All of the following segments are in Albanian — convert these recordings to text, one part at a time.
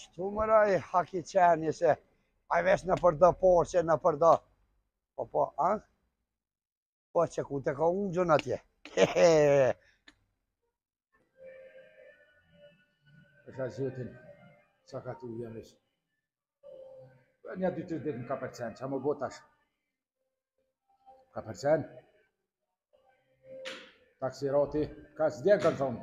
Shtu m'ra, Haki qeni se, ai veç napërdo porse, napërdo, po po, a? Po që ku të ka unë gjënë atje. E ka zhëtin, që ka të ujë mishë. Po një dy të ditë në ka përqen, që më botash. Ka përqen. Taksirati, ka së djenë kanë thonë.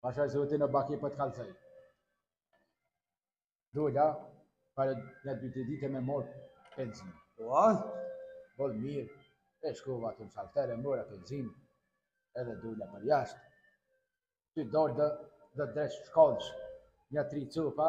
Pasha zotin o Baki po t'kallzoj. Dola, para nja dy dite me marr penzin. Ua? Boll mirë, e shkova te shallteri, mora penzin, edhe dola për jashtë. Ty te dera, te dera shkollës, nja tri cuca,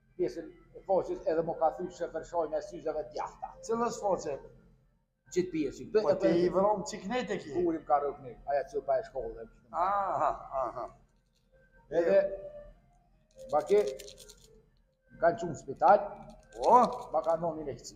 Pjesën e faqes edhe ma ka thy se nuk shoh me sy të djathtë. Cilës faqe? Qitë pjesë. Po ti i vëron çik net e ki. Burim ka rrok net. Aja që pa e shkollë. Aha, aha. Edhe m'kanë çu n'spital, o, ma ka ndonë një lehëci.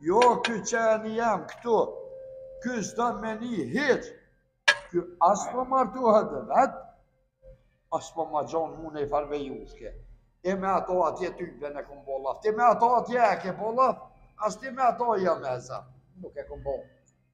Jo ky qeni jam këtu, ky s'don me ni hiç, ky as po martohet dhe vetë, as po ma gjon mu ni farë vejushke. E me ato atje typen e kum bo llaf, ti me ato atje e ke bo llaf, as ti me ato jameza, nuk e kum bo.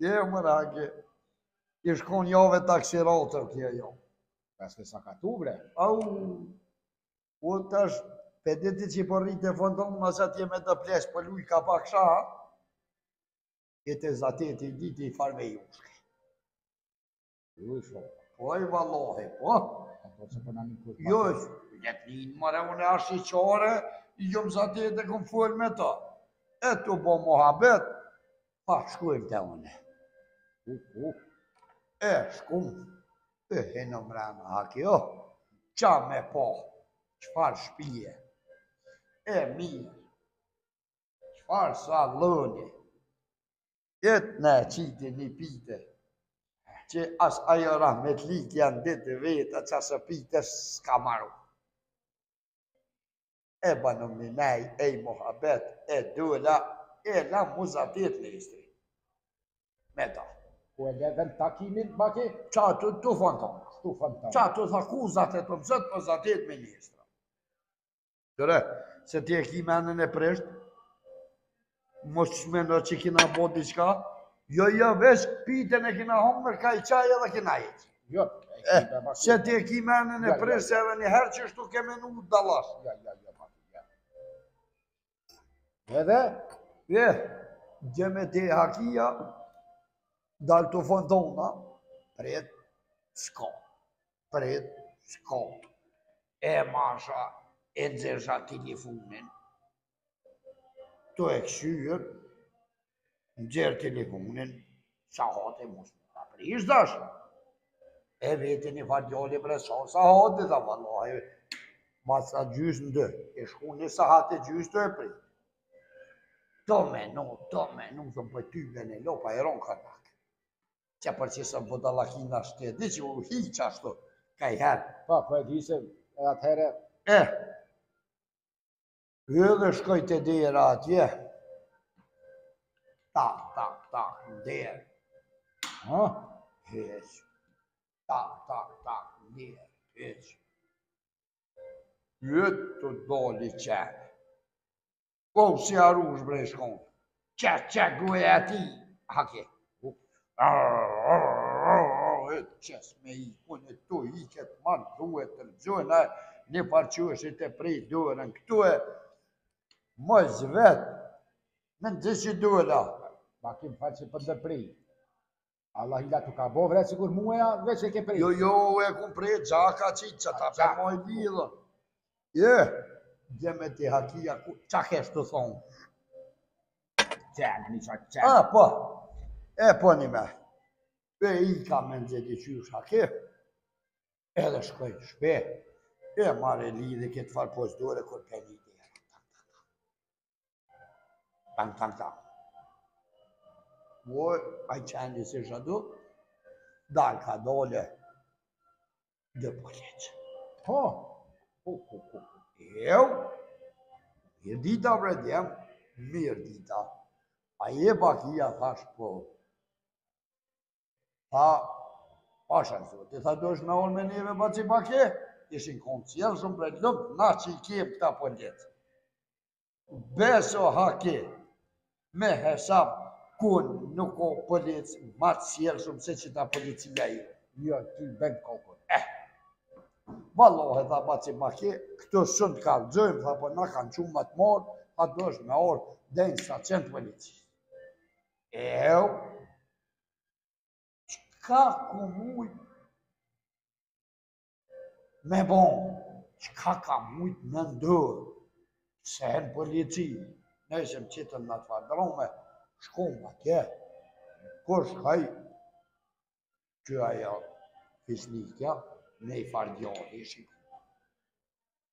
Je jo more Haki. T'i shkon javë taksirati, jo. Paske sa, ka tu bre. Au. U tash pe di ti që po rri te fontana atje me do pleq po luj ka pak shah. E te zaten ti di ti farë vejush. Ju i shohë. Po e vallahi, po. Po se për në një kërë. Jo, në të një mërë, unë ashiqare, jom, zaten e kum fol me ta. E tu bo muhabet, pa shkuim të unë. U, u. E shkum, e hinëm mrenë, Haki o, çka me pa, çfarë shpije e mirë, çfarë salloni, Këtë na e qiti një pite, që as ajo rahmetlikja n'ditë t'vet, qasi pite s'ka maru. E bamë njëfarë muhabet, e dola, e la me zotit ministri. Me ta. Ku e latë takimin, baki? Qaty te fontana? Qa të të akuzat e të mëzët, mëzatit me një istri. Dore, se ti e ki menën e prisht, mos meno që kena bo diqka, jo, jo, veç pitën e kena hongër, kanjë çaj edhe kena nejtë. Jo, e, se ti e ki menën e prisht, se edhe një herë qeshtu ke menu të dalash. Ja, ja, ja, pa, ja. Edhe? Je, de me ti Hakia, dal ktu, fon thuna, prit, shko. prit shko e marrsha e nxerrsha telefonin tu e kqyr nxerr telefonin sahati mos ta prish dash e vetin i far djali bre sa sahati dhe vallahi mas gjysnate e shku një sahat e gjys tu e prit tu menu tu menu po të bëjty dhe në lopa e ron kanak Qa për që sa budalakin ashtë të din që u hi qashtu, kaniherë. Pa, po, po e di se edhe atë herë. E, ju dhe shkoj te dera atje. Ta, ta, ta, dera. Ha, hiç. Ta, ta, ta, dera, hiç. Ju të doli qeni. Po, si arru është bre shkon. Qa, qa, guje e ati. Hake. E qes me i, po në tu i qëtë marë duhet të rëgjojnë, një parë që është i të prej duhet në këtu e, më zvetë, me në gjithë që duhet a, ma kim faqë për të prej. Allah i latu ka bo vre sikur mueja veç e ke prej. Jo jo e ku prej gjaka që që ta për moj lidhë. Je, de me ti Hakia ku ça kesh të thonë. Qenë, një qa qenë. A, po, e po një me. Pe i ka me në gjedi që ju shake, edhe shkoj në shpi, e marr lidhe këtë farë posë dore kërë për një. Tan tan tan. O ai qeni se jadu. Dal kadale. Dhe po leq. Po. Po po po. Jo. Mirë dita bre djem. Mirë dita. A je Bakia thash po. Tha, pash Zotin thotë, ti tha do ardhë me unë me neve ba që pa ke, ishin konë t'sjellshëm shumë bre lëmë, na që i kem këta policët. Beso hake, me hesab, kun nuk ka polic, ma t'sjellshëm se qeta policia i, një jo, ty ben kokën, eh. Vallahi, tha ba që pa ke, këto shumë të kanë gjëmë, tha po na kanë çu me të marrë, a do ardhë me orë, dhe në sa qenë polici. Eu, Qka kum mujt me bo, qka kam mujt me mendu, se n'polici, ne që më qitën na t'fajtume, shkum atje, kur shkoj, te ajo Fisnikja, ne i fardjoni, shikë.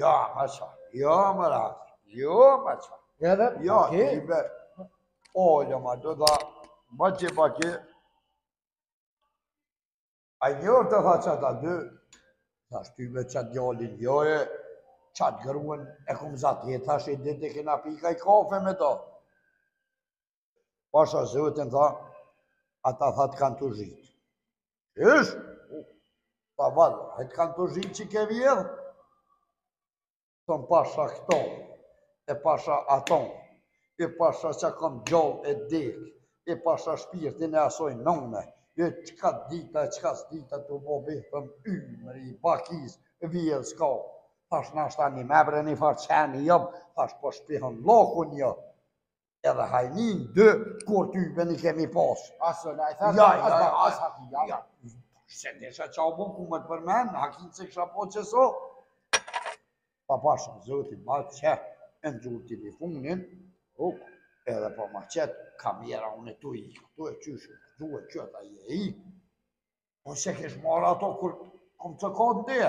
Jo, ma qa, jo, ma rati, jo, ma qa. Edhe? Jo, ti i be. O, jo, ma do da, ma qo pak. Ai njëri tha që ta dy, t'ashtu me qat djalin, jo, qat gruen e kumë zatë jetë, thash edhe të kena pi ka 'i kafe me to. Pasha Zotin tha, ata tha të kanë tuzhitë. Ish, pa valë, e të kanë tuzhitë që ke vjedhë? Tëm pasha këto, e pasha ato, e pasha që kam gjallë e dekë, e pasha shpirtin e asoj nëne, e qka dita, e qka s'dita të bo be, t'ymri bakit, vjedhë s'kam. Thash n'qoftë një, more një farë qeni jam, thash po shtihen llokum jo, edhe hajnin dikur ty me e kemi pas. Aso, na i thasë, ja, ja, ja, as Haki, ja. ja. Se nashta qa u bon kur m'e përmen Hakin se kësha po që so. Po pasha Zotin, ma qon e nxjerr telefonin, ruk, edhe pa po ma qet kamerën unë e tu i, tu e qyshë, tu e qëtë a i e i. Po s'e kesh marë ato kur kom kon dhe.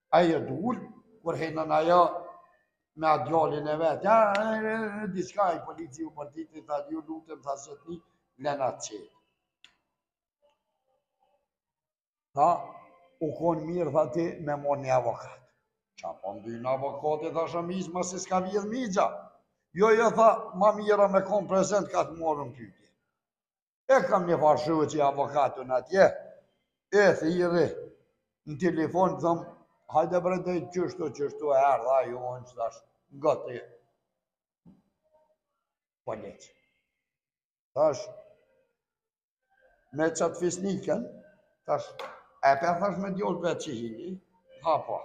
Ajo dul, kur hin ajo, me atë djalin e vetë, ja, diçka ai polici u përdit i tha, ju lutëm, tha zotni, lena qetë. Tha, u kon mirë, tha ti, me marr një avokat. Qa po m'vyn avokati, thash a mik, masi s'kam vjedh kurgja. Jo, jo, tha, ma mirë â me kon prezent, kur të marrën n'pytje. E kam një farë shoqi avokat atje, e thiri, në telefon thom, hajde bre deri qështu, qështu e erdh ai, unë që thash, nga të jetë. Po njëtë. Thash, me qatë Fisniken, thash, e për thash me djalë dhe që hini, ha po,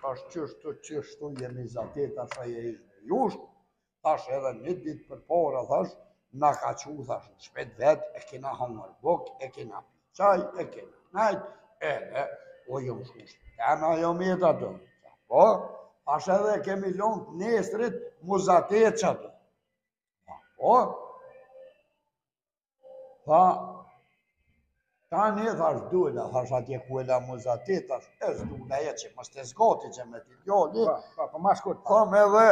thash qështu, qështu, jemi zatetë, thash, e jemi jushtë, thash edhe një ditë përpara, thash, na ka qu,, thash, në shpi t'vet, e kena hongër bukë, e kena pi qaj, e kena nejt, edhe, u jem njoftë, e na jo me të atë, po, thash edhe kemi lon të nesrit, m'u zatet që atë, po, Tha, tani thash dula, thash atje ku e la muza ti, thash dula e që mështë të zgoti që me ti kjo, një. Pa, po, pa, po, ma shkut. Thom edhe,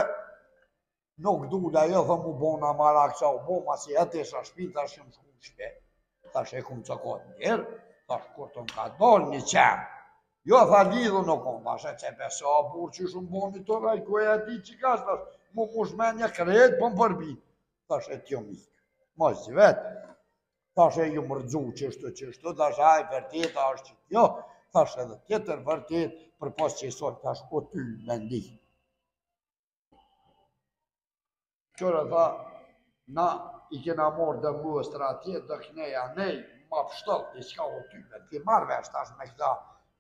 nuk dula e dhe u bona merak sa u bo ma, si e të isha shpin, thash me shku në shpi. Thash e kumë të kot njërë, thash kur të më ka dol një qen. Jo, tha lidhë në komë, thash e që besa a burrë që shumë boni të rajë, ku e ati që ka, thash, mu mu shmenja krejt, po më përbinë. Thash e t'jo mik. Mos vet. Thash e ju m'rrxu qishtu qishtu, thash a e vërtetë është kjo, thash edhe tjetër vërtet, për pas qisaj thash o ty me ndi. Qërë tha, na i kena marr do mustra atje, do knej anej, ma pështëll, diçka o ty me ti marrvesh, thash me këta,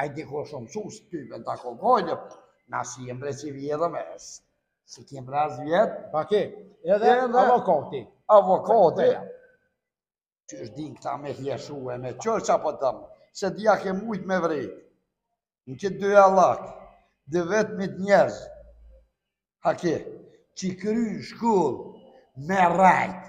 Ai diku është mësu së ty, me ta kogojnë, na si jem bre që vjedhëm e së. Si kem bre asë vjetë. Pa ke, edhe avokati. Avokati. Që është din këta me hjeshu e me qërë që apë dëmë. Se dhja ke mujtë me vrejtë. Në që dy e lakë, dhe vetë me të njerëzë. Ha ke, që kry shkollë me rrejt.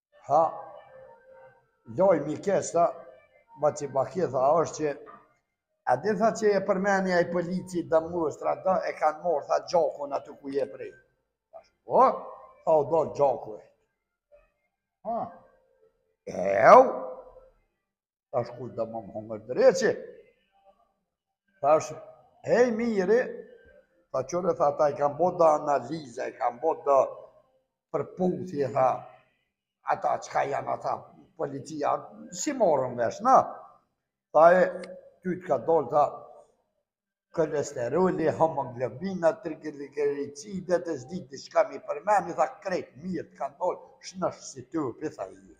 Ha, loj mi kesh, tha, ma që ma kje, tha, është që, a di tha që e përmenja i polici do mustra, dhe e kanë marr, tha, gjakun aty ku je pre. Po, tha, o do gjaku e. Ha, e, Thash kush do me më hongër të reqe. Thash, hej mirë, ta qërë e tha, tha i kanë bo do analiza, i kanë bo do përputhje, tha, ata, qka janë ata, policia, si morëm vesh, na, tha e, ty të ka dolë, tha, kolesteroli, homoglobina, trigliceridet, s'di çka m'i përmeni, tha, krejt, mirë, të ka dolë, shnosh si ty, për tha i,